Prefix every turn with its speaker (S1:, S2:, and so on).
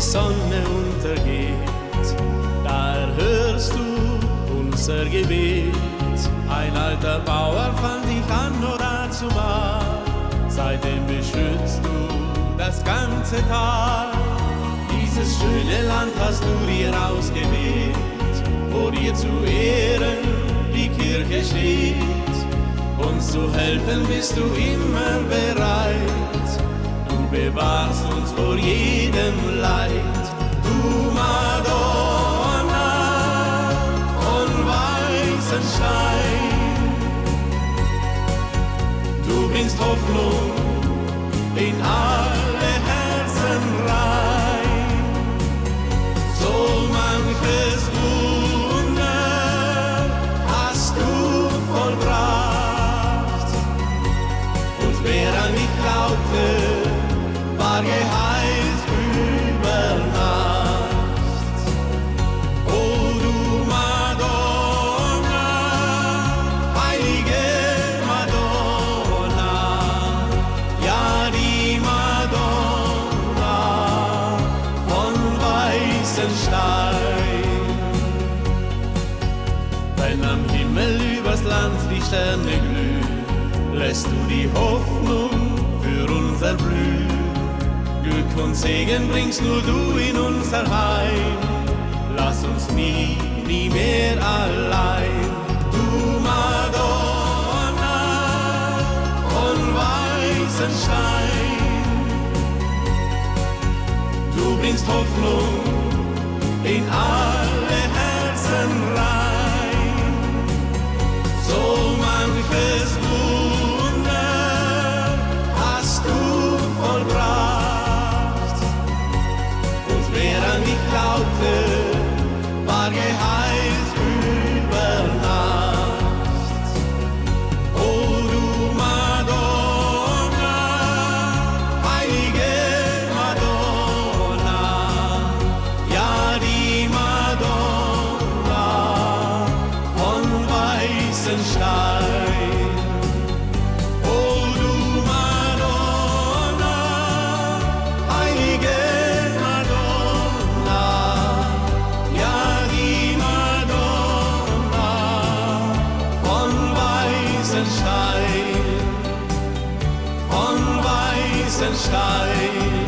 S1: die Sonne untergeht, da erhörst du unser Gebet. Ein alter Bauer fand dich an oder zumal, seitdem beschützt du das ganze Tal. Dieses schöne Land hast du dir ausgewählt, wo dir zu Ehren die Kirche steht. Uns zu helfen bist du immer bereit, du bewahrst uns vor jedem Leid. Du Madonna von weißem Stein, du bringst Hoffnung in alle Herzen rein. So manches Wunder hast du vollbracht. Und wer an dich glaubte, war geheilt weißem Stein. Wenn am Himmel übers Land die Sterne glühen, lässt du die Hoffnung für unser Blühen. Glück und Segen bringst nur du in unser Heim. Lass uns nie, nie mehr allein. Du Madonna von weißem Stein. Du bringst Hoffnung in alle Herzen rein. Weißem Stein. O du Madonna, heilige Madonna, ja die Madonna von weißem Stein, von weißem Stein.